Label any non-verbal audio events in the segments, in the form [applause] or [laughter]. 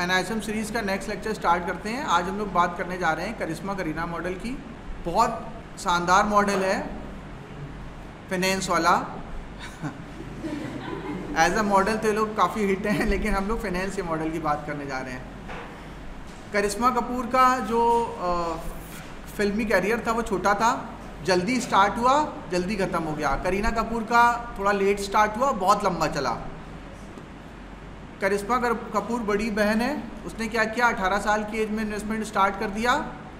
एनाइसम series का next lecture start करते हैं। आज हम लोग बात करने जा रहे हैं करिश्मा करीना मॉडल की। बहुत शानदार मॉडल है। फिनेंस वाला। एज अ मॉडल तो ये लोग काफ़ी हिट हैं लेकिन हम लोग फिनेंस के मॉडल की बात करने जा रहे हैं। करिश्मा कपूर का जो आ, फिल्मी कैरियर था वो छोटा था। जल्दी स्टार्ट हुआ जल्दी ख़त्म हो गया। करीना कपूर का थोड़ा लेट स्टार्ट हुआ बहुत लंबा चला। करिश्मा कपूर बड़ी बहन है, उसने क्या किया? 18 साल की एज में इन्वेस्टमेंट स्टार्ट कर दिया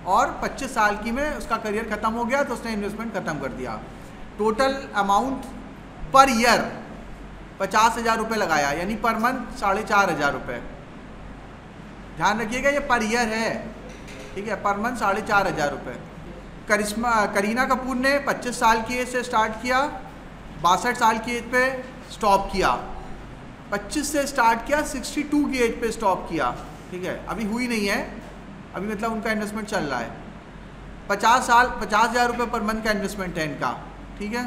और 25 साल की में उसका करियर ख़त्म हो गया तो उसने इन्वेस्टमेंट ख़त्म कर दिया। टोटल अमाउंट पर ईयर पचास हज़ार रुपये लगाया, यानी पर मंथ साढ़े चार हज़ार रुपये ध्यान रखिएगा, ये पर ईयर है। ठीक है पर मंथ साढ़े चार हज़ार रुपये करिश्मा, करीना कपूर ने 25 साल की एज से स्टार्ट किया, बासठ साल की एज पे स्टॉप किया। 25 से स्टार्ट किया 62 की एज पे स्टॉप किया। ठीक है? अभी हुई नहीं है। अभी मतलब उनका इन्वेस्टमेंट चल रहा है। 50 साल, पचास हज़ार रुपये पर मंथ का इन्वेस्टमेंट है इनका। ठीक है?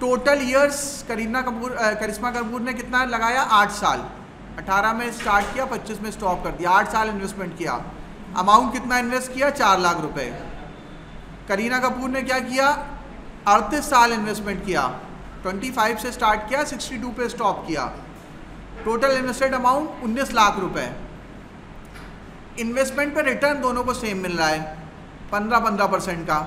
टोटल ईयर्स करीना कपूर करिश्मा कपूर ने कितना लगाया? आठ साल। 18 में स्टार्ट किया 25 में स्टॉप कर दिया। आठ साल इन्वेस्टमेंट किया। अमाउंट कितना इन्वेस्ट किया? चार लाख रुपए करीना कपूर ने क्या किया? अड़तीस साल इन्वेस्टमेंट किया। 25 से स्टार्ट किया 62 पे स्टॉप किया। टोटल इन्वेस्टेड अमाउंट 19 लाख रुपए। इन्वेस्टमेंट पे रिटर्न दोनों को सेम मिल रहा है 15-15 परसेंट का।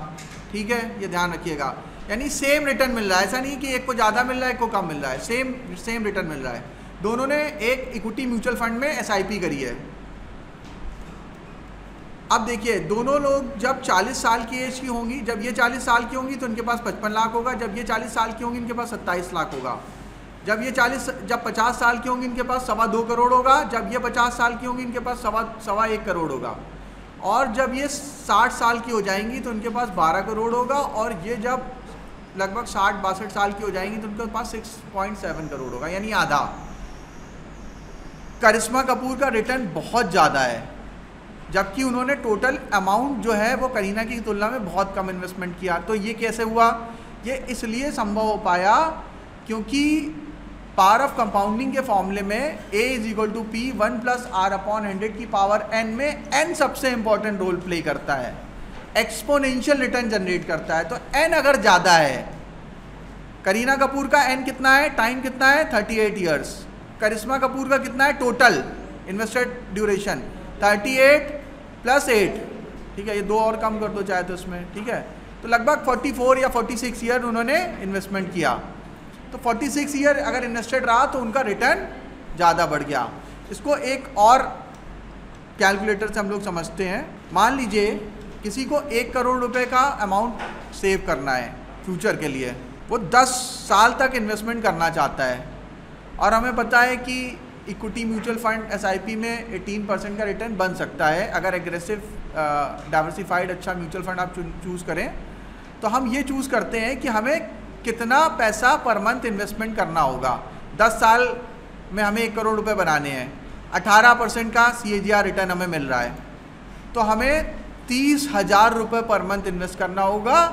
ठीक है? ये ध्यान रखिएगा। यानी सेम रिटर्न मिल रहा है। ऐसा नहीं कि एक को ज़्यादा मिल रहा है, एक को कम मिल रहा है। सेम सेम रिटर्न मिल रहा है। दोनों ने एक इक्विटी म्यूचुअल फंड में एसआईपी करी है। अब देखिए, दोनों लोग जब 40 साल की एज की होंगी, जब ये 40 साल की होंगी तो इनके पास 55 लाख होगा, जब ये 40 साल की होंगी इनके पास 27 लाख होगा। जब ये 40 जब 50 साल की होंगी इनके पास सवा दो करोड़ होगा, जब ये 50 साल की होंगी इनके पास सवा सवा एक करोड़ होगा। और जब ये 60 साल की हो जाएँगी तो इनके पास 12 करोड़ होगा, और ये जब लगभग साठ, बासठ साल की हो जाएँगी तो उनके पास सिक्स पॉइंट सेवन करोड़ होगा, यानी आधा। करिश्मा कपूर का रिटर्न बहुत ज़्यादा है। जबकि उन्होंने टोटल अमाउंट जो है वो करीना की तुलना में बहुत कम इन्वेस्टमेंट किया। तो ये कैसे हुआ? ये इसलिए संभव हो पाया क्योंकि पावर ऑफ़ कंपाउंडिंग के फॉर्मूले में A is equal to P one plus R upon hundred की पावर एन में एन सबसे इंपॉर्टेंट रोल प्ले करता है। एक्सपोनेंशियल रिटर्न जनरेट करता है। तो एन अगर ज़्यादा है, करीना कपूर का एन कितना है? टाइम कितना है? Thirty eight years Karishma Kapoor का कितना है? Total invested duration thirty eight plus eight, ठीक है, ये दो और कम कर दो चाहे तो उसमें, ठीक है? तो लगभग 44 या 46 ईयर उन्होंने इन्वेस्टमेंट किया। तो 46 ईयर अगर इन्वेस्टेड रहा तो उनका रिटर्न ज़्यादा बढ़ गया। इसको एक और कैलकुलेटर से हम लोग समझते हैं। मान लीजिए किसी को एक करोड़ रुपए का अमाउंट सेव करना है फ्यूचर के लिए। वो 10 साल तक इन्वेस्टमेंट करना चाहता है। और हमें पता है कि इक्विटी म्यूचुअल फंड एसआईपी में 18 परसेंट का रिटर्न बन सकता है। अगर एग्रेसिव डाइवर्सिफाइड अच्छा म्यूचुअल फंड आप चूज़ करें तो हम ये चूज़ करते हैं कि हमें कितना पैसा पर मंथ इन्वेस्टमेंट करना होगा। 10 साल में हमें एक करोड़ रुपए बनाने हैं। 18 परसेंट का सीएजीआर रिटर्न हमें मिल रहा है। तो हमें तीस हज़ार रुपये पर मंथ इन्वेस्ट करना होगा,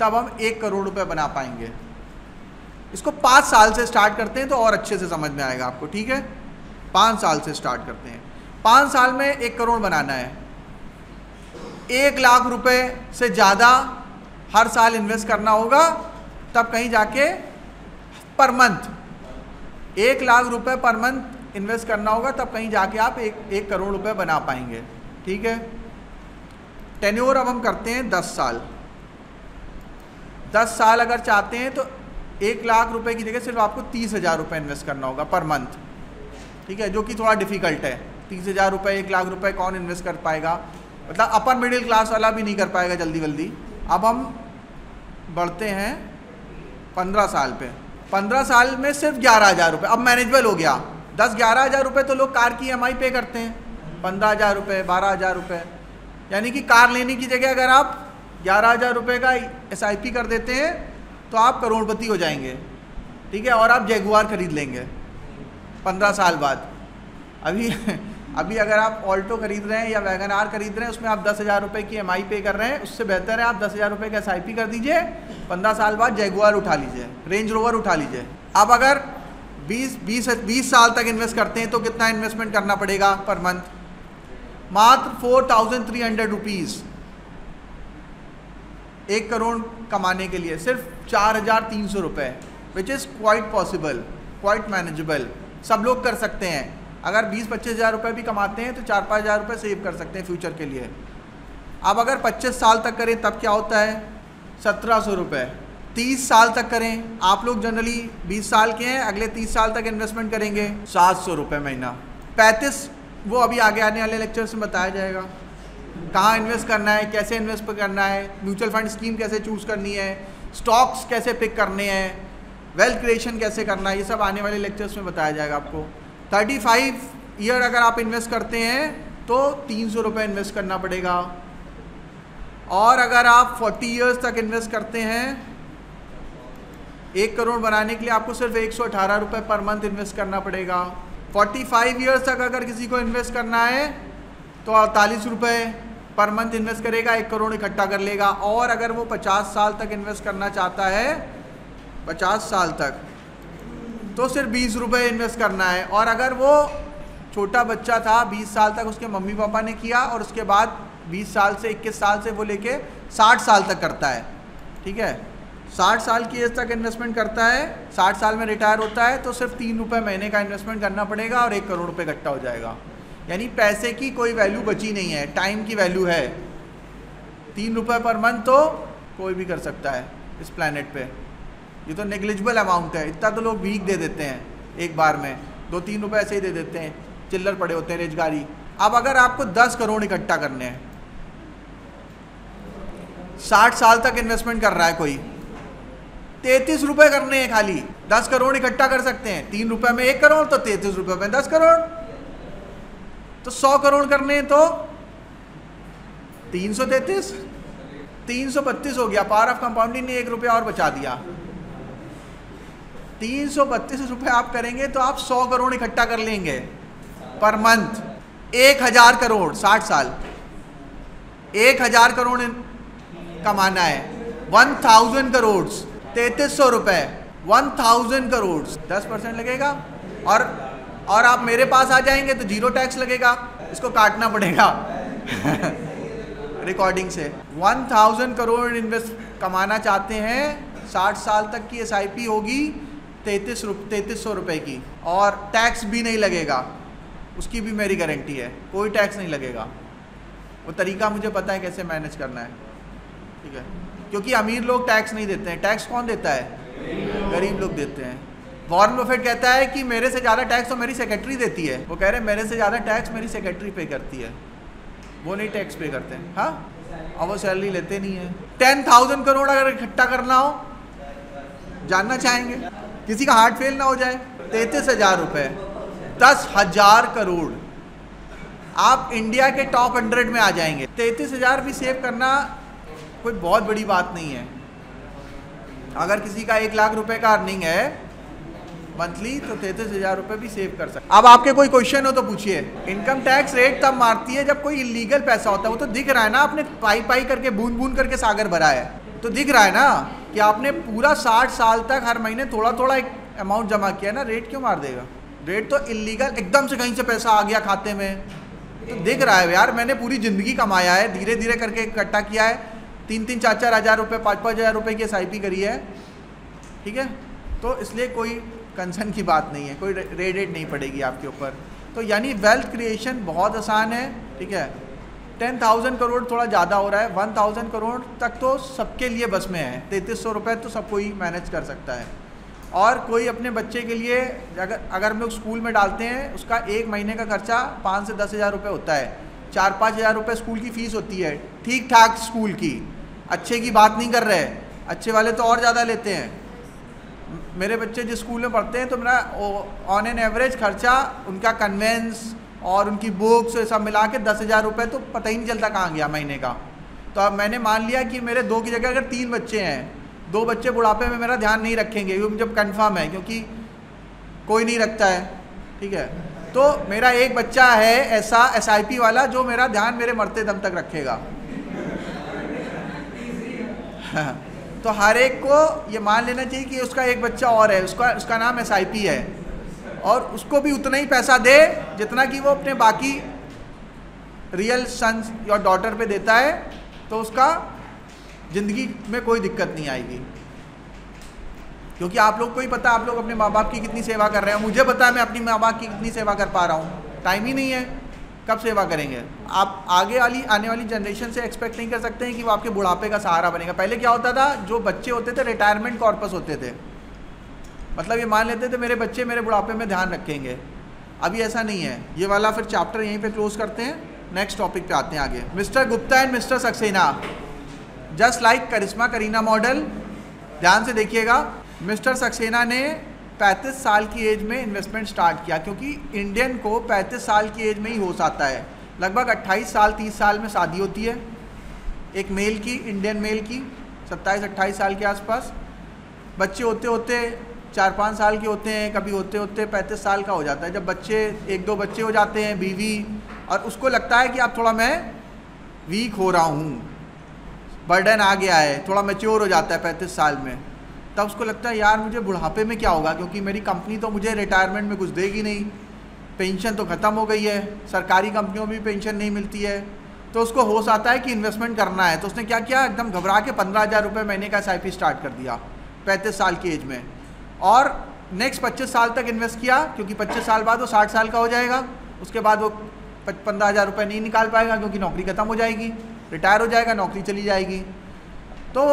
तब हम एक करोड़ रुपए बना पाएँगे। इसको पाँच साल से स्टार्ट करते हैं तो और अच्छे से समझ में आएगा आपको, ठीक है? पाँच साल से स्टार्ट करते हैं। पाँच साल में एक करोड़ बनाना है। एक लाख रुपए से ज़्यादा हर साल इन्वेस्ट करना होगा, तब कहीं जाके पर मंथ एक लाख रुपए पर मंथ इन्वेस्ट करना होगा, तब कहीं जाके आप एक एक करोड़ रुपए बना पाएँगे। ठीक है? टेन्योर अब हम करते हैं दस साल। दस साल अगर चाहते हैं तो एक लाख रुपए की जगह सिर्फ़ आपको तीस हज़ार रुपये इन्वेस्ट करना होगा पर मंथ ठीक है, जो कि थोड़ा डिफ़िकल्ट है। तीस हज़ार रुपये एक लाख रुपए कौन इन्वेस्ट कर पाएगा? मतलब अपर मिडिल क्लास वाला भी नहीं कर पाएगा जल्दी जल्दी अब हम बढ़ते हैं पंद्रह साल पे। पंद्रह साल में सिर्फ़ ग्यारह हज़ार रुपये अब मैनेजबल हो गया। दस ग्यारह हज़ार रुपये तो लोग कार की ई पे करते हैं। पंद्रह हज़ार रुपये बारह हज़ार रुपये यानी कि कार लेने की जगह अगर आप ग्यारह हज़ार रुपये का एसआईपी कर देते हैं तो आप करोड़पति हो जाएँगे। ठीक है, और आप जैगुआर खरीद लेंगे। पंद्रह साल बाद। अभी अभी अगर आप ऑल्टो खरीद रहे हैं या वैगन आर खरीद रहे हैं, उसमें आप दस हज़ार रुपये की एम पे कर रहे हैं, उससे बेहतर है आप दस हज़ार रुपये का एसआईपी कर दीजिए, पंद्रह साल बाद जैगुआर उठा लीजिए रेंज रोवर उठा लीजिए। आप अगर बीस बीस बीस साल तक इन्वेस्ट करते हैं तो कितना इन्वेस्टमेंट करना पड़ेगा पर मंथ मात्र four thousand three hundred rupees एक करोड़ कमाने के लिए सिर्फ़ चार हज़ार तीन सौ रुपये which is quite possible quite manageable सब लोग कर सकते हैं। अगर बीस पच्चीस हज़ार रुपये भी कमाते हैं तो चार पाँच हज़ार रुपये सेव कर सकते हैं फ्यूचर के लिए। अब अगर पच्चीस साल तक करें, तब क्या होता है? सत्रह सौ रुपये तीस साल तक करें। आप लोग जनरली बीस साल के हैं, अगले तीस साल तक इन्वेस्टमेंट करेंगे। सात सौ रुपये महीना। पैंतीस, वो अभी आगे आने वाले लेक्चर्स में बताया जाएगा। कहाँ इन्वेस्ट करना है, कैसे इन्वेस्ट करना है म्यूचुअल फंड स्कीम कैसे चूज़ करनी है स्टॉक्स कैसे पिक करने हैं वेल्थ क्रिएशन कैसे करना है, ये सब आने वाले लेक्चर्स में बताया जाएगा आपको। थर्टी फाइव ईयर अगर आप इन्वेस्ट करते हैं तो तीन सौ रुपये इन्वेस्ट करना पड़ेगा। और अगर आप फोर्टी ईयर्स तक इन्वेस्ट करते हैं, एक करोड़ बनाने के लिए आपको सिर्फ़ एक सौ अठारह रुपये पर मंथ इन्वेस्ट करना पड़ेगा। फोर्टी फाइव ईयर्स तक अगर किसी को इन्वेस्ट करना है तो अड़तालीस रुपये पर मंथ इन्वेस्ट करेगा, एक करोड़ इकट्ठा कर लेगा। और अगर वो पचास साल तक इन्वेस्ट करना चाहता है पचास साल तक तो सिर्फ़ बीस रुपये इन्वेस्ट करना है। और अगर वो छोटा बच्चा था, बीस साल तक उसके मम्मी पापा ने किया और उसके बाद बीस साल से, इक्कीस साल से वो लेके साठ साल तक करता है। ठीक है? साठ साल की एज तक इन्वेस्टमेंट करता है, साठ साल में रिटायर होता है तो सिर्फ़ तीन रुपये महीने का इन्वेस्टमेंट करना पड़ेगा और एक करोड़ रुपये इकट्ठा हो जाएगा। यानी पैसे की कोई वैल्यू बची नहीं है टाइम की वैल्यू है। तीन रुपये पर मंथ तो कोई भी कर सकता है इस प्लानट पे। ये तो नेग्लिजिबल अमाउंट है। इतना तो लोग भीख दे देते हैं एक बार में। दो तीन रुपये ऐसे ही दे देते हैं। चिल्लर पड़े होते हैं रेजगारी। अब अगर आपको दस करोड़ इकट्ठा करने हैं, साठ साल तक इन्वेस्टमेंट कर रहा है कोई, तैतीस रुपए करने हैं खाली। दस करोड़ इकट्ठा कर सकते हैं। तीन रुपए में एक करोड़ तो तैतीस रुपए में दस करोड़। तो सौ करोड़ करने हैं तो तीन सौ तैतीस, तीन सौ बत्तीस हो गया। पावर ऑफ़ कंपाउंडिंग ने एक रुपया और बचा दिया। तीन सौ बत्तीस आप करेंगे तो आप सौ करोड़ इकट्ठा कर लेंगे। पर मंथ, एक हज़ार करोड़, साठ साल। एक हज़ार करोड़ कमाना है। वन थाउज़ेंड करोड़ तैतीस सौ रुपये वन थाउज़ेंड करोड़ दस परसेंट लगेगा और और आप मेरे पास आ जाएँगे तो ज़ीरो टैक्स लगेगा। इसको काटना पड़ेगा। [laughs] रिकॉर्डिंग से। वन थाउज़ेंड करोड़ इन्वेस्ट कमाना चाहते हैं, साठ साल तक की एसआईपी होगी। तैतीस रुप, तैतीस सौ रुपये की। और टैक्स भी नहीं लगेगा। उसकी भी मेरी गारंटी है। कोई टैक्स नहीं लगेगा। वो तरीका मुझे पता है कैसे मैनेज करना है। ठीक है? क्योंकि अमीर लोग टैक्स नहीं देते हैं। टैक्स कौन देता है? गरीब लोग देते हैं। वॉर्न बफेट कहता है कि मेरे से ज़्यादा टैक्स तो मेरी सेक्रेटरी देती है। वो कह रहे हैं, मेरे से ज़्यादा टैक्स मेरी सेक्रेटरी पे करती है। वो नहीं टैक्स पे करते हैं। हाँ? और वो सैलरी लेते नहीं है। टेन थाउज़ेंड करोड़ अगर इकट्ठा करना हो, जानना चाहेंगे? किसी का हार्ट फेल ना हो जाए, तैतीस हज़ार रुपये दस हज़ार करोड़। आप इंडिया के टॉप हंड्रेड में आ जाएँगे। तैतीस हज़ार भी सेव करना कोई बहुत बड़ी बात नहीं है। अगर किसी का एक लाख रुपए का अर्निंग है, मंथली तो तैतीस हज़ार रुपये भी सेव कर सकते अब आपके कोई क्वेश्चन हो तो पूछिए। इनकम टैक्स रेट तब मारती है जब कोई इलीगल पैसा होता है। वो तो दिख रहा है ना, आपने पाई पाई करके बूंद बूंद करके सागर भरा है। तो दिख रहा है ना? कि आपने पूरा साठ साल तक हर महीने थोड़ा थोड़ा एक अमाउंट जमा किया है ना? रेट क्यों मार देगा? रेट तो इलीगल एकदम से कहीं से पैसा आ गया खाते में। तो दिख रहा है यार, मैंने पूरी ज़िंदगी कमाया है धीरे धीरे करके इकट्ठा किया है। तीन तीन चार चार हज़ार रुपये पाँच पाँच हज़ार रुपये की एसआईपी करी है। ठीक है? तो इसलिए कोई कंसर्न की बात नहीं है, कोई रेट नहीं पड़ेगी आपके ऊपर। तो यानी वेल्थ क्रिएशन बहुत आसान है, ठीक है? टेन थाउज़ेंड करोड़ थोड़ा ज़्यादा हो रहा है। वन थाउज़ेंड करोड़ तक तो सबके लिए बस में है। तैंतीस सौ रुपये तो सब कोई मैनेज कर सकता है। और कोई अपने बच्चे के लिए अगर अगर हम लोग स्कूल में डालते हैं, उसका एक महीने का खर्चा पाँच से दस हज़ार रुपये होता है। चार पाँच हज़ार रुपये स्कूल की फ़ीस होती है। ठीक ठाक स्कूल की। अच्छे की बात नहीं कर रहे। अच्छे वाले तो और ज़्यादा लेते हैं। मेरे बच्चे जिस स्कूल में पढ़ते हैं तो मेरा ऑन एन एवरेज खर्चा उनका कन्वेंस और उनकी बुक्स सब मिला के दस हज़ार रुपये तो पता ही नहीं चलता कहाँ गया महीने का। तो अब मैंने मान लिया कि मेरे दो की जगह अगर तीन बच्चे हैं, दो बच्चे बुढ़ापे में मेरा ध्यान नहीं रखेंगे क्योंकि जब कन्फर्म है, क्योंकि कोई नहीं रखता है, ठीक है? तो मेरा एक बच्चा है ऐसा एसआईपी वाला जो मेरा ध्यान मेरे मरते दम तक रखेगा। [laughs] तो हर एक को ये मान लेना चाहिए कि उसका एक बच्चा और है, उसका उसका नाम एसआईपी है। और उसको भी उतना ही पैसा दे जितना कि वो अपने बाकी रियल सन्स या डॉटर पे देता है तो उसका ज़िंदगी में कोई दिक्कत नहीं आएगी। क्योंकि आप लोग को ही पता, आप लोग अपने माँ बाप की कितनी सेवा कर रहे हैं। मुझे पता है मैं अपनी माँ बाप की कितनी सेवा कर पा रहा हूँ। टाइम ही नहीं है। कब सेवा करेंगे? आप आगे वाली, आने वाली जनरेशन से एक्सपेक्ट नहीं कर सकते हैं कि वो आपके बुढ़ापे का सहारा बनेगा। पहले क्या होता था? जो बच्चे होते थे रिटायरमेंट कॉर्पस होते थे। मतलब ये मान लेते थे मेरे बच्चे मेरे बुढ़ापे में ध्यान रखेंगे। अभी ऐसा नहीं है। ये वाला फिर चैप्टर यहीं पे क्लोज करते हैं। नेक्स्ट टॉपिक पे आते हैं आगे। Mister Gupta and mister Saxena just like Karishma Kareena model ध्यान से देखिएगा मिस्टर सक्सेना ने 35 साल की एज में इन्वेस्टमेंट स्टार्ट किया, क्योंकि इंडियन को 35 साल की एज में ही होश आता है। लगभग 28 साल 30 साल में शादी होती है। एक मेल की इंडियन मेल की 27 28 साल के आसपास। बच्चे होते होते चार पाँच साल के होते हैं, कभी होते होते पैंतीस साल का हो जाता है। जब बच्चे एक दो बच्चे हो जाते हैं, बीवी, और उसको लगता है कि अब थोड़ा मैं वीक हो रहा हूँ बर्डन आ गया है, थोड़ा मेच्योर हो जाता है पैंतीस साल में, तब उसको लगता है, यार, मुझे बुढ़ापे में क्या होगा? क्योंकि मेरी कंपनी तो मुझे रिटायरमेंट में कुछ देगी नहीं पेंशन तो ख़त्म हो गई है, सरकारी कंपनियों में भी पेंशन नहीं मिलती है। तो उसको होश आता है कि इन्वेस्टमेंट करना है। तो उसने क्या किया? एकदम घबरा के पंद्रह हज़ार रुपये महीने का एसआईपी स्टार्ट कर दिया, पैंतीस साल की एज में। और नेक्स्ट पच्चीस साल तक इन्वेस्ट किया, क्योंकि पच्चीस साल बाद वो साठ साल का हो जाएगा। उसके बाद वो पंद्रह हज़ार रुपये नहीं निकाल पाएगा, क्योंकि नौकरी ख़त्म हो जाएगी रिटायर हो जाएगा, नौकरी चली जाएगी। तो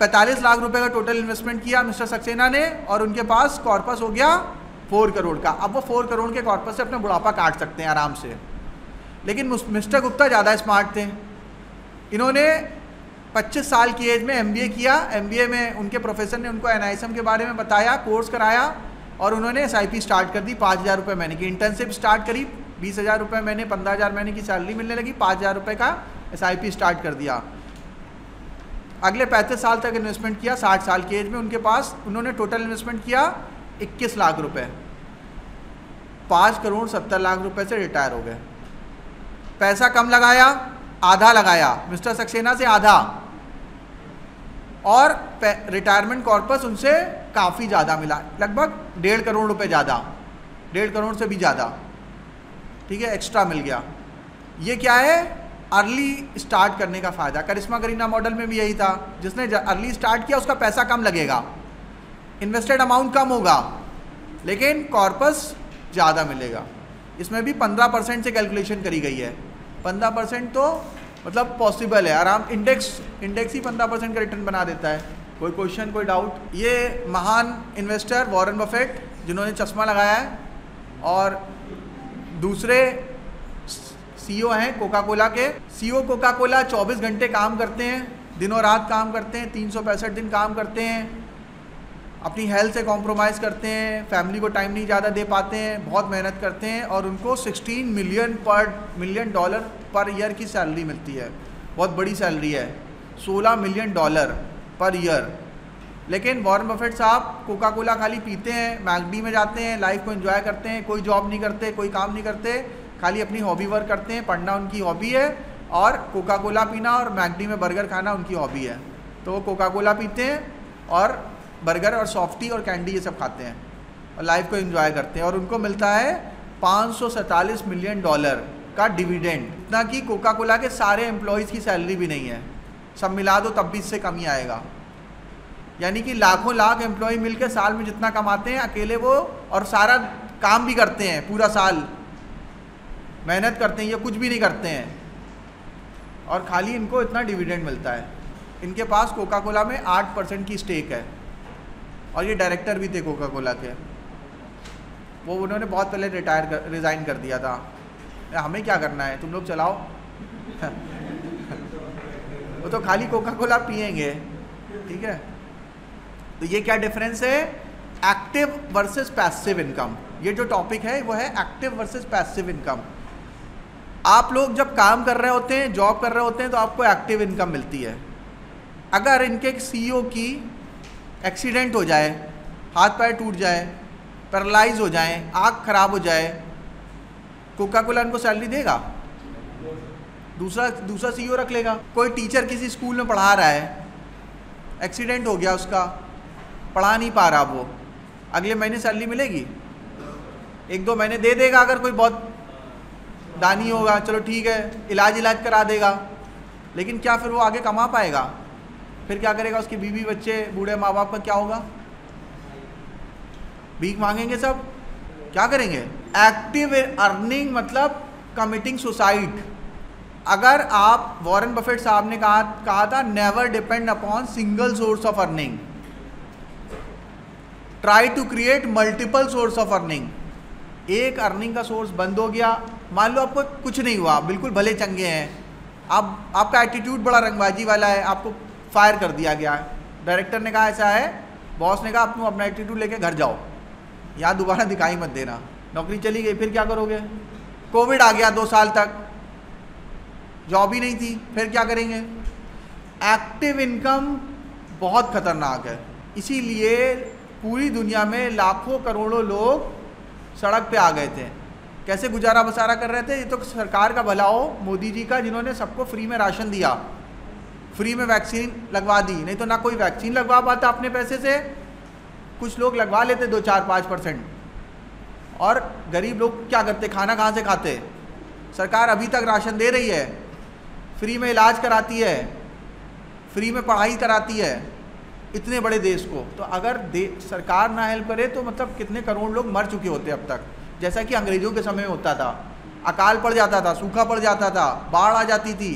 पैंतालीस लाख रुपए का टोटल इन्वेस्टमेंट किया मिस्टर सक्सेना ने, और उनके पास कॉर्पस हो गया फोर करोड़ का। अब वो फोर करोड़ के कॉर्पस से अपना बुढ़ापा काट सकते हैं आराम से। लेकिन मिस्टर गुप्ता ज़्यादा स्मार्ट थे। इन्होंने 25 साल की एज में एमबीए किया। एमबीए में उनके प्रोफेसर ने उनको एन के बारे में बताया कोर्स कराया और उन्होंने एसआईपी स्टार्ट कर दी। पाँच हज़ार रुपये महीने की इंटर्नशिप स्टार्ट करी। बीस हज़ार रुपये महीने, पंद्रह हज़ार महीने की सैलरी मिलने लगी। पाँच हज़ार रुपये का एसआईपी स्टार्ट कर दिया। अगले पैंतीस साल तक इन्वेस्टमेंट किया। साठ साल की एज में उनके पास उन्होंने टोटल इन्वेस्टमेंट किया इक्कीस लाख रुपये। पाँच करोड़ सत्तर लाख रुपये से रिटायर हो गए। पैसा कम लगाया। आधा लगाया, मिस्टर सक्सेना से आधा। और रिटायरमेंट कॉर्पस उनसे काफ़ी ज़्यादा मिला, लगभग डेढ़ करोड़ रुपए ज़्यादा, डेढ़ करोड़ से भी ज़्यादा। ठीक है एक्स्ट्रा मिल गया। ये क्या है? अर्ली स्टार्ट करने का फ़ायदा। करिश्मा करीना मॉडल में भी यही था। जिसने अर्ली स्टार्ट किया, उसका पैसा कम लगेगा। इन्वेस्टेड अमाउंट कम होगा, लेकिन कॉर्पस ज़्यादा मिलेगा। इसमें भी पंद्रह परसेंट से कैलकुलेशन करी गई है। पंद्रह परसेंट तो मतलब पॉसिबल है। आराम इंडेक्स इंडेक्स ही पंद्रह परसेंट का रिटर्न बना देता है। कोई क्वेश्चन कोई डाउट ये महान इन्वेस्टर वॉरेन बफेट जिन्होंने चश्मा लगाया है, और दूसरे सीईओ हैं कोका कोला के सीईओ कोका कोला 24 घंटे काम करते हैं, दिनों रात काम करते हैं, तीन सौ पैंसठ दिन काम करते हैं। अपनी हेल्थ से कॉम्प्रोमाइज़ करते हैं फैमिली को टाइम नहीं ज़्यादा दे पाते हैं, बहुत मेहनत करते हैं और उनको 16 मिलियन पर मिलियन डॉलर पर ईयर की सैलरी मिलती है। बहुत बड़ी सैलरी है। 16 मिलियन डॉलर पर ईयर लेकिन वॉरेन बफेट साहब कोका कोला खाली पीते हैं मैगडी में जाते हैं लाइफ को एंजॉय करते हैं, कोई जॉब नहीं करते, कोई काम नहीं करते, खाली अपनी हॉबी वर्क करते हैं, पढ़ना उनकी हॉबी है और कोका कोला पीना और मैगडी में बर्गर खाना उनकी हॉबी है। तो वो कोका कोला पीते हैं और बर्गर और सॉफ्टी और कैंडी ये सब खाते हैं और लाइफ को इन्जॉय करते हैं और उनको मिलता है पाँच सौ सैंतालीस मिलियन डॉलर का डिविडेंड इतना कि कोका कोला के सारे एम्प्लॉयज़ की सैलरी भी नहीं है। सब मिला दो, तब भी इससे कम ही आएगा। यानी कि लाखों लाख एम्प्लॉय मिलकर साल में जितना कमाते हैं, अकेले वो और सारा काम भी करते हैं, पूरा साल। मेहनत करते हैं, या कुछ भी नहीं करते हैं। और खाली इनको इतना डिविडेंड मिलता है। इनके पास कोका कोला में आठ परसेंट की स्टेक है। और ये डायरेक्टर भी थे कोका कोला के। वो उन्होंने बहुत पहले रिटायर कर रिज़ाइन कर दिया था। हमें क्या करना है? तुम लोग चलाओ। [laughs] वो तो खाली कोका कोला पियेंगे। ठीक है? तो ये क्या डिफरेंस है? एक्टिव वर्सेस पैसिव इनकम ये जो टॉपिक है, वो है एक्टिव वर्सेस पैसिव इनकम आप लोग जब काम कर रहे होते हैं जॉब कर रहे होते हैं तो आपको एक्टिव इनकम मिलती है। अगर इनके सीईओ की एक्सीडेंट हो जाए, हाथ पैर टूट जाए, पैरालाइज हो जाए, आँख खराब हो जाए कोका कोला उनको सैलरी देगा? दूसरा दूसरा सीईओ रख लेगा। कोई टीचर किसी स्कूल में पढ़ा रहा है, एक्सीडेंट हो गया उसका, पढ़ा नहीं पा रहा वो, अगले महीने सैलरी मिलेगी? एक दो महीने दे देगा अगर कोई बहुत दानी होगा, चलो ठीक है इलाज इलाज करा देगा, लेकिन क्या फिर वो आगे कमा पाएगा? फिर क्या करेगा उसकी बीवी बच्चे, बूढ़े माँ बाप का क्या होगा? भीख मांगेंगे सब? क्या करेंगे? एक्टिव अर्निंग मतलब कमिटिंग सुसाइड अगर आप वॉरेन बफेट साहब ने कहा कहा था never depend upon single source of earning try to create multiple source of earning एक अर्निंग का सोर्स बंद हो गया। मान लो आपको कुछ नहीं हुआ, बिल्कुल भले चंगे हैं। आप, आपका एटीट्यूड बड़ा रंगबाजी वाला है, आपको फायर कर दिया गया है। डायरेक्टर ने कहा, ऐसा है। बॉस ने कहा आप अपना एटीट्यूड लेके घर जाओ। यहाँ दोबारा दिखाई मत देना। नौकरी चली गई, फिर क्या करोगे? कोविड आ गया दो साल तक। जॉब ही नहीं थी, फिर क्या करेंगे? एक्टिव इनकम बहुत खतरनाक है। इसीलिए पूरी दुनिया में लाखों करोड़ों लोग सड़क पे आ गए थे। कैसे गुजारा बसारा कर रहे थे? ये तो सरकार का भला हो, मोदी जी का, जिन्होंने सबको फ्री में राशन दिया। फ्री में वैक्सीन लगवा दी। नहीं तो ना कोई वैक्सीन लगवा पाता अपने पैसे से। कुछ लोग लगवा लेते दो चार पाँच परसेंट। और गरीब लोग क्या करते? खाना कहाँ से खाते? सरकार अभी तक राशन दे रही है। फ्री में इलाज कराती है। फ्री में पढ़ाई कराती है। इतने बड़े देश को। तो अगर दे, सरकार ना हेल्प करे तो मतलब कितने करोड़ लोग मर चुके होते अब तक। जैसा कि अंग्रेज़ों के समय होता था। अकाल पड़ जाता था, सूखा पड़ जाता था, बाढ़ आ जाती थी।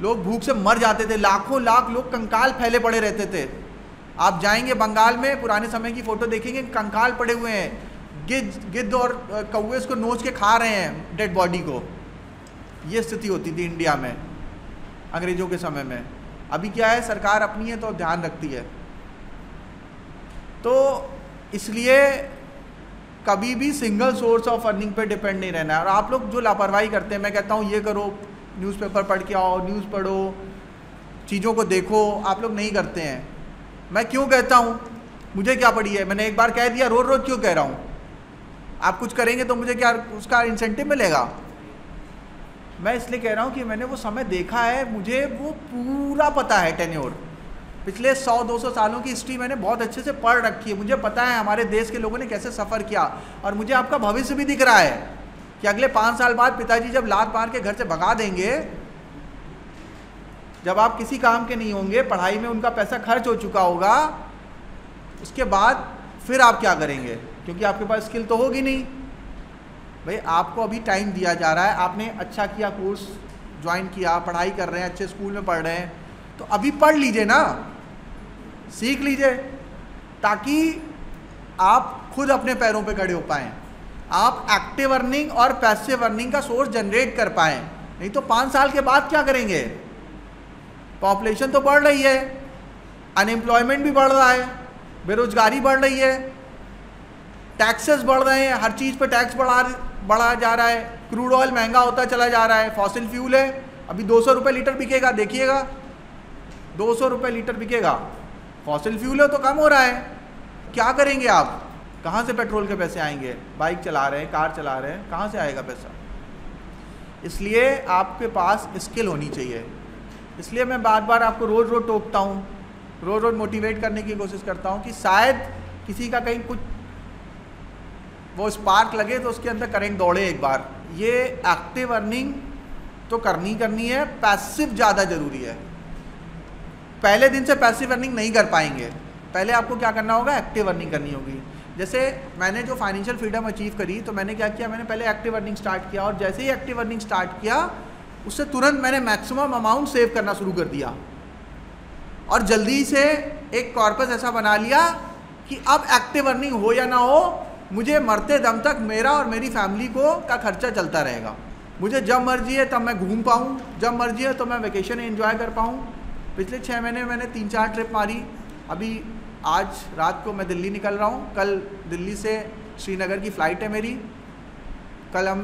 लोग भूख से मर जाते थे, लाखों लाख लोग कंकाल फैले पड़े रहते थे। आप जाएँगे बंगाल में, पुराने समय की फ़ोटो देखेंगे, कंकाल पड़े हुए हैं। गिद्ध गिद्ध और कौए उसको नोच के खा रहे हैं, डेड बॉडी को। ये स्थिति होती थी इंडिया में, अंग्रेज़ों के समय में। अभी क्या है, सरकार अपनी है तो ध्यान रखती है। तो इसलिए कभी भी सिंगल सोर्स ऑफ़ अर्निंग पे डिपेंड नहीं रहना है। और आप लोग जो लापरवाही करते हैं, मैं कहता हूँ, ये करो न्यूज़पेपर पढ़ के आओ न्यूज़ पढ़ो, चीज़ों को देखो, आप लोग नहीं करते हैं। मैं क्यों कहता हूँ? मुझे क्या पड़ी है? मैंने एक बार कह दिया रोज़ रोज़ क्यों कह रहा हूँ? आप कुछ करेंगे तो मुझे क्या उसका इंसेंटिव मिलेगा? मैं इसलिए कह रहा हूँ कि मैंने वो समय देखा है, मुझे वो पूरा पता है टेन्योर पिछले 100-200 सालों की हिस्ट्री मैंने बहुत अच्छे से पढ़ रखी है। मुझे पता है हमारे देश के लोगों ने कैसे सफ़र किया और मुझे आपका भविष्य भी दिख रहा है। कि अगले पाँच साल बाद पिताजी जब लात मार के घर से भगा देंगे, जब आप किसी काम के नहीं होंगे, पढ़ाई में उनका पैसा खर्च हो चुका होगा, उसके बाद फिर आप क्या करेंगे? क्योंकि आपके पास स्किल तो होगी नहीं। भाई, आपको अभी टाइम दिया जा रहा है। आपने अच्छा किया कोर्स ज्वाइन किया, पढ़ाई कर रहे हैं, अच्छे स्कूल में पढ़ रहे हैं। तो अभी पढ़ लीजिए ना। सीख लीजिए, ताकि आप खुद अपने पैरों पे खड़े हो पाएँ। आप एक्टिव अर्निंग और पैसिव अर्निंग का सोर्स जनरेट कर पाएँ। नहीं तो पाँच साल के बाद क्या करेंगे? पॉपुलेशन तो बढ़ रही है अनएम्प्लॉयमेंट भी बढ़ रहा है, बेरोजगारी बढ़ रही है टैक्सेस बढ़ रहे हैं, हर चीज़ पे टैक्स बढ़ा बढ़ा जा रहा है क्रूड ऑयल महँगा होता चला जा रहा है फॉसिल फ्यूल है, अभी दो सौ रुपये लीटर बिकेगा, देखिएगा, दो सौ रुपये लीटर बिकेगा फॉसिल फ्यूल है तो कम हो रहा है, क्या करेंगे आप? कहाँ से पेट्रोल के पैसे आएँगे? बाइक चला रहे हैं, कार चला रहे हैं, कहाँ से आएगा पैसा? इसलिए आपके पास स्किल होनी चाहिए। इसलिए मैं बार बार आपको रोज़ रोज़ टोकता हूँ, रोज़ रोज़ मोटिवेट करने की कोशिश करता हूँ कि शायद किसी का कहीं कुछ वो स्पार्क लगे तो उसके अंदर करेंट दौड़े एक बार। ये एक्टिव अर्निंग तो करनी करनी है पैसिव ज़्यादा ज़रूरी है। पहले दिन से पैसिव अर्निंग नहीं कर पाएँगे। पहले आपको क्या करना होगा? एक्टिव अर्निंग करनी होगी। जैसे मैंने जो फाइनेंशियल फ्रीडम अचीव करी तो मैंने क्या किया? मैंने पहले एक्टिव अर्निंग स्टार्ट किया और जैसे ही एक्टिव अर्निंग स्टार्ट किया, उससे तुरंत मैंने मैक्सिमम अमाउंट सेव करना शुरू कर दिया। और जल्दी से एक कॉर्पस ऐसा बना लिया कि अब एक्टिव अर्निंग हो या ना हो, मुझे मरते दम तक मेरा और मेरी फैमिली को का खर्चा चलता रहेगा। मुझे जब मर्ज़ी है तब मैं घूम पाऊँ, जब मर्ज़ी है तो मैं वेकेशन एंजॉय कर पाऊँ। पिछले छः महीने मैंने तीन चार ट्रिप मारी। अभी आज रात को मैं दिल्ली निकल रहा हूँ। कल दिल्ली से श्रीनगर की फ़्लाइट है मेरी। कल हम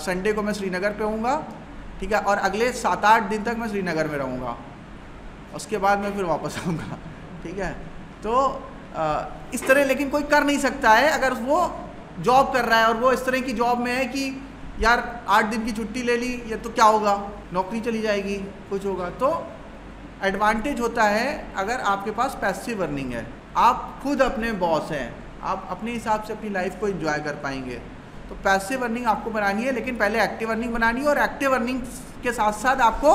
संडे को मैं श्रीनगर पे हूँगा ठीक है? और अगले सात आठ दिन तक मैं श्रीनगर में रहूँगा। उसके बाद मैं फिर वापस आऊँगा ठीक है? तो आ, इस तरह लेकिन कोई कर नहीं सकता है। अगर वो जॉब कर रहा है और वो इस तरह की जॉब में है कि यार आठ दिन की छुट्टी ले ली या तो क्या होगा? नौकरी चली जाएगी कुछ होगा। तो एडवांटेज होता है अगर आपके पास पैसिव अर्निंग है। आप खुद अपने बॉस हैं। आप अपने हिसाब से अपनी लाइफ को एंजॉय कर पाएँगे। तो पैसिव अर्निंग आपको बनानी है, लेकिन पहले एक्टिव अर्निंग बनानी है और एक्टिव अर्निंग के साथ साथ आपको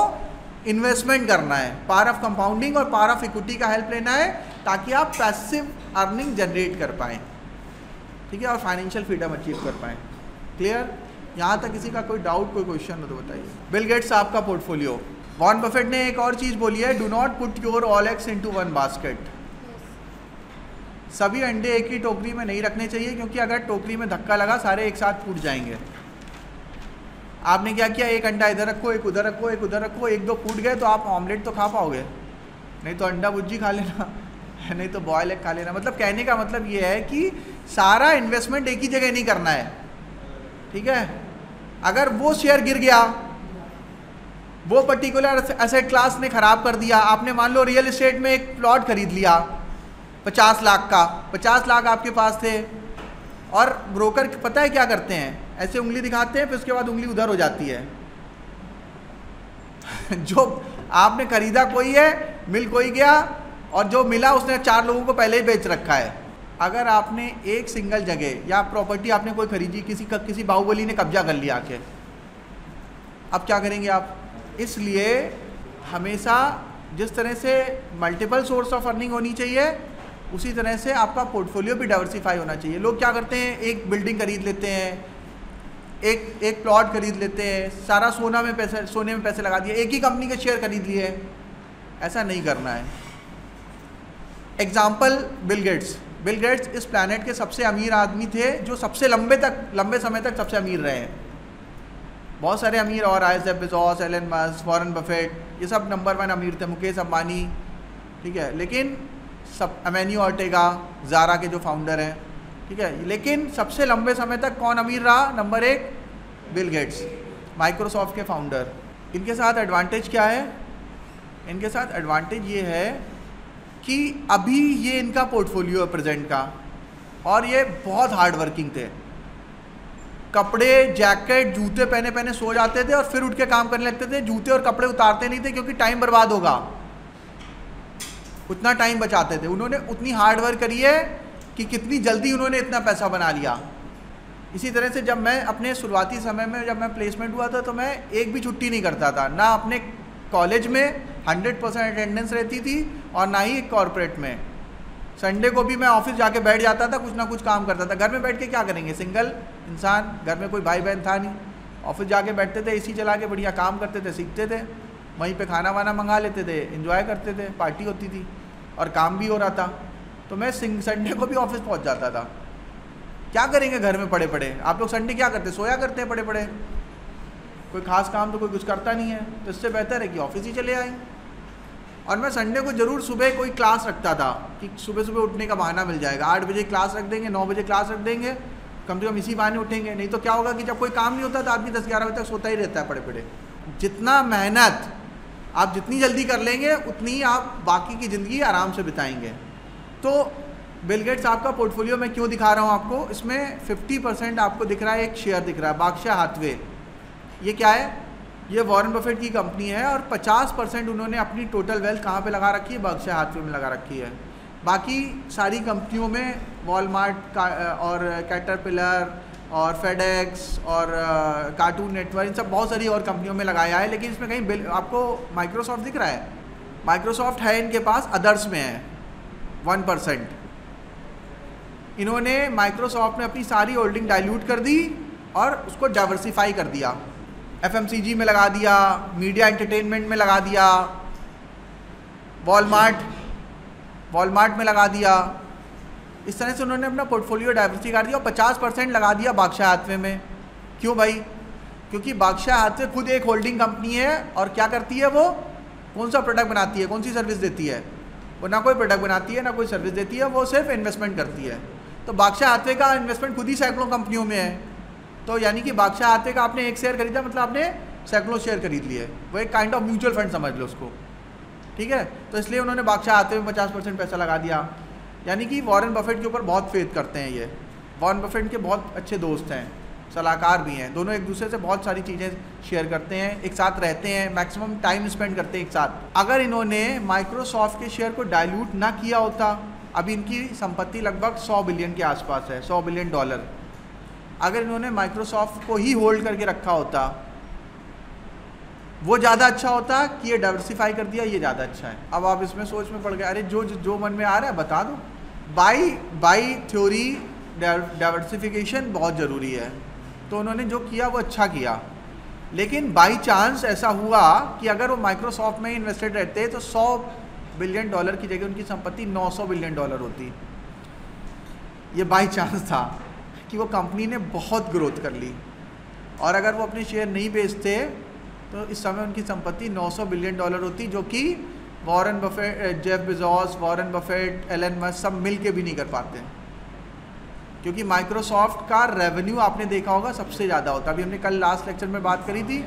इन्वेस्टमेंट करना है। पार ऑफ़ कंपाउंडिंग और पार ऑफ़ इक्विटी का हेल्प लेना है, ताकि आप पैसिव अर्निंग जनरेट कर पाएँ। ठीक है? और फाइनेंशियल फ्रीडम अचीव कर पाएँ। क्लियर यहाँ तक किसी का कोई डाउट कोई क्वेश्चन हो तो बताइए। बिल गेट्स आपका पोर्टफोलियो वॉन बफेट ने एक और चीज़ बोली है do not put your all eggs in one basket सभी अंडे एक ही टोकरी में नहीं रखने चाहिए, क्योंकि अगर टोकरी में धक्का लगा, सारे एक साथ फूट जाएँगे। आपने क्या किया? एक अंडा इधर रखो, एक उधर रखो, एक उधर रखो, एक दो फूट गए तो आप ऑमलेट तो खा पाओगे। नहीं तो अंडा भुज्जी खा लेना, [laughs] नहीं तो बॉयल एग खा लेना। मतलब कहने का मतलब ये है कि सारा इन्वेस्टमेंट एक ही जगह नहीं करना है। ठीक है? अगर वो शेयर गिर गया, वो पर्टिकुलर एसेट क्लास ने खराब कर दिया, आपने मान लो रियल इस्टेट में एक प्लॉट खरीद लिया पचास लाख का। पचास लाख आपके पास थे। और ब्रोकर पता है क्या करते हैं? ऐसे उंगली दिखाते हैं, फिर उसके बाद उंगली उधर हो जाती है। [laughs] जो आपने खरीदा कोई है, मिल कोई गया, और जो मिला उसने चार लोगों को पहले ही बेच रखा है। अगर आपने एक सिंगल जगह या प्रॉपर्टी आपने कोई खरीदी, किसी का, किसी बाहुबली ने कब्जा कर लिया आके, अब क्या करेंगे आप? इसलिए हमेशा जिस तरह से मल्टीपल सोर्स ऑफ़ अर्निंग होनी चाहिए उसी तरह से आपका पोर्टफोलियो भी डाइवर्सिफाई होना चाहिए। लोग क्या करते हैं? एक बिल्डिंग खरीद लेते हैं, एक एक प्लॉट खरीद लेते हैं, सारा सोना में पैसे, सोने में पैसे लगा दिए, एक ही कंपनी के शेयर खरीद लिए। ऐसा नहीं करना है। Example Bill Gates Bill Gates इस प्लानट के सबसे अमीर आदमी थे, जो सबसे लंबे तक, लंबे समय तक सबसे अमीर रहे हैं। बहुत सारे अमीर और आए थे बिजॉस एलन मस फॉरन बफेट ये सब नंबर वन अमीर थे, मुकेश अम्बानी ठीक है? लेकिन सब, अमेन्यू ऑर्टेगा, जारा के जो फाउंडर हैं, ठीक है? लेकिन सबसे लंबे समय तक कौन अमीर रहा? नंबर एक बिल गेट्स माइक्रोसॉफ्ट के फाउंडर इनके साथ एडवांटेज क्या है? इनके साथ एडवांटेज ये है कि अभी ये इनका पोर्टफोलियो है प्रेजेंट का, और ये बहुत हार्ड वर्किंग थे. कपड़े जैकेट जूते पहने पहने सो जाते थे और फिर उठ के काम करने लगते थे. जूते और कपड़े उतारते नहीं थे क्योंकि टाइम बर्बाद होगा. उतना टाइम बचाते थे। उन्होंने उतनी हार्ड वर्क करी है कि कितनी जल्दी उन्होंने इतना पैसा बना लिया। इसी तरह से जब मैं अपने शुरुआती समय में जब मैं प्लेसमेंट हुआ था तो मैं एक भी छुट्टी नहीं करता था। ना अपने कॉलेज में हंड्रेड परसेंट अटेंडेंस रहती थी और ना ही कॉरपोरेट में। संडे को भी मैं ऑफ़िस जाके बैठ जाता था, कुछ ना कुछ काम करता था। घर में बैठ के क्या करेंगे? सिंगल इंसान, घर में कोई भाई बहन था नहीं। ऑफ़िस जाके बैठते थे एसी चला के बढ़िया काम करते थे, सीखते थे। वहीं पे खाना वाना मंगा लेते थे इन्जॉय करते थे पार्टी होती थी और काम भी हो रहा था। तो मैं सिंग संडे को भी ऑफ़िस पहुँच जाता था। क्या करेंगे घर में पड़े पड़े आप लोग संडे क्या करते? सोया करते हैं पड़े पड़े कोई खास काम तो कोई कुछ करता नहीं है। तो इससे बेहतर है कि ऑफ़िस ही चले आए। और मैं संडे को ज़रूर सुबह कोई क्लास रखता था कि सुबह सुबह उठने का बहाना मिल जाएगा। आठ बजे क्लास रख देंगे, नौ बजे क्लास रख देंगे। कम से कम इसी बहाने उठेंगे। नहीं तो क्या होगा कि जब कोई काम नहीं होता तो आदमी दस ग्यारह बजे तक सोता ही रहता है पड़े पड़े जितना मेहनत आप जितनी जल्दी कर लेंगे, उतनी ही आप बाकी की ज़िंदगी आराम से बिताएँगे। तो बिलगेट्स आपका पोर्टफोलियो मैं क्यों दिखा रहा हूँ आपको? इसमें 50 परसेंट आपको दिख रहा है, एक शेयर दिख रहा है, बादशाह हाथवे। ये क्या है? ये वॉरेन बफेट की कंपनी है और 50 परसेंट उन्होंने अपनी टोटल वेल्थ कहाँ पे लगा रखी है? बादशाह हाथवे में लगा रखी है। बाकी सारी कंपनियों में वॉलमार्ट का, और कैटरपिलर और फेडेक्स और कार्टून नेटवर्क इन सब बहुत सारी और कंपनियों में लगाया है, लेकिन इसमें कहीं बिल, आपको माइक्रोसॉफ्ट दिख रहा है। माइक्रोसॉफ्ट है इनके पास अदर्स में है वन परसेंट इन्होंने माइक्रोसॉफ्ट में अपनी सारी होल्डिंग डाइल्यूट कर दी और उसको डाइवर्सिफाई कर दिया। एफएमसीजी में लगा दिया मीडिया एंटरटेनमेंट में लगा दिया वॉलमार्ट वॉलमार्ट में लगा दिया। इस तरह से उन्होंने अपना पोर्टफोलियो डाइवर्सिटी कर दिया और पचास परसेंट लगा दिया बादशाह हाथवे में। क्यों भाई? क्योंकि बादशाह हाथवे खुद एक होल्डिंग कंपनी है और क्या करती है वो? कौन सा प्रोडक्ट बनाती है? कौन सी सर्विस देती है? वो ना कोई प्रोडक्ट बनाती है, ना कोई सर्विस देती है, वो सिर्फ़ इन्वेस्टमेंट करती है। तो बादशाह हाथवे का इन्वेस्टमेंट खुद ही सैकड़ों कंपनियों में है। तो यानी कि बादशाह हाथवे का आपने एक शेयर खरीदा मतलब आपने सैकड़ों शेयर खरीद लिए। वो एक काइंड ऑफ़ म्यूचुअल फंड समझ लो उसको। ठीक है? तो इसलिए उन्होंने बादशाह हाथवे में पचास परसेंट पैसा लगा दिया। यानी कि वॉरेन बफेट के ऊपर बहुत फेथ करते हैं ये। वॉरेन बफेट के बहुत अच्छे दोस्त हैं, सलाहकार भी हैं। दोनों एक दूसरे से बहुत सारी चीज़ें शेयर करते हैं, एक साथ रहते हैं मैक्सिमम टाइम स्पेंड करते हैं एक साथ। अगर इन्होंने माइक्रोसॉफ्ट के शेयर को डाइल्यूट ना किया होता, अभी इनकी संपत्ति लगभग 100 बिलियन के आसपास है 100 बिलियन डॉलर अगर इन्होंने माइक्रोसॉफ्ट को ही होल्ड करके रखा होता वो ज़्यादा अच्छा होता कि ये डाइवर्सिफाई कर दिया, ये ज़्यादा अच्छा है। अब आप इसमें सोच में पड़ गए, अरे जो जो मन में आ रहा है, बता दो। बाई बाई थ्योरी डाइवर्सिफिकेशन बहुत ज़रूरी है। तो उन्होंने जो किया, वो अच्छा किया। लेकिन बाई चांस ऐसा हुआ कि अगर वो माइक्रोसॉफ्ट में इन्वेस्टेड रहते तो 100 बिलियन डॉलर की जगह उनकी संपत्ति 900 बिलियन डॉलर होती। ये बाई चांस था कि वो कंपनी ने बहुत ग्रोथ कर ली। और अगर वो अपने शेयर नहीं बेचते तो इस समय उनकी संपत्ति 900 बिलियन डॉलर होती, जो कि Warren Buffett Jeff Bezos, Warren Buffett, Elon Musk सब मिल के भी नहीं कर पाते। क्योंकि माइक्रोसॉफ्ट का रेवेन्यू आपने देखा होगा सबसे ज़्यादा होता अभी हमने कल लास्ट लेक्चर में बात करी थी,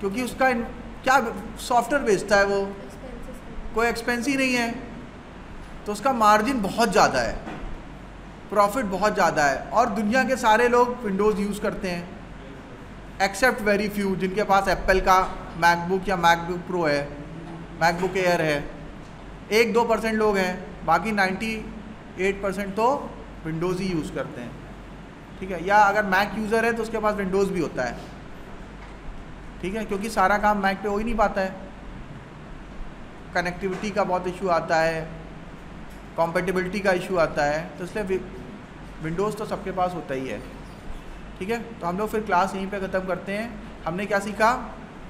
क्योंकि उसका क्या सॉफ्टवेयर बेचता है वो? कोई एक्सपेंस ही नहीं है। तो उसका मार्जिन बहुत ज़्यादा है। प्रॉफिट बहुत ज़्यादा है। और दुनिया के सारे लोग विंडोज़ यूज़ करते हैं। एक्सेप्ट वेरी फ्यू जिनके पास एप्पल का मैकबुक या मैकबुक प्रो है मैकबुक एयर है, एक दो परसेंट लोग हैं, बाकी नाइन्टी एट परसेंट तो विंडोज़ ही यूज़ करते हैं। ठीक है? या अगर मैक यूज़र है तो उसके पास विंडोज़ भी होता है। ठीक है? क्योंकि सारा काम मैक पे हो ही नहीं पाता है। कनेक्टिविटी का बहुत इशू आता है। कॉम्पेटिबिलिटी का इशू आता है। तो इसलिए विंडोज़ तो सबके पास होता ही है। ठीक है? तो हम लोग फिर क्लास यहीं पे ख़त्म करते हैं। हमने क्या सीखा?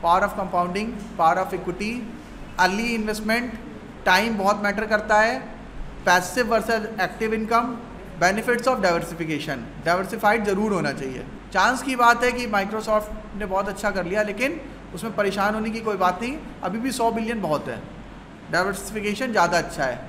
Power of compounding power of equity early investment time बहुत मैटर करता है। Passive versus active income benefits of diversification diversified ज़रूर होना चाहिए। चांस की बात है कि माइक्रोसॉफ्ट ने बहुत अच्छा कर लिया, लेकिन उसमें परेशान होने की कोई बात नहीं। अभी भी सौ बिलियन बहुत है। डाइवर्सिफिकेशन ज़्यादा अच्छा है।